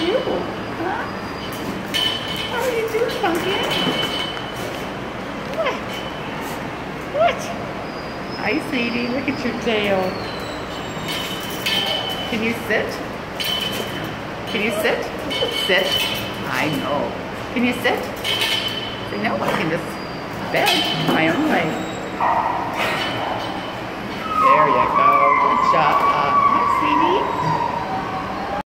you? Huh? How are you doing, pumpkin? What? What? Hi, Sadie. Look at your tail. Can you sit? Can you sit? Sit. I know. Can you sit? Say, no, I can just bend my own way.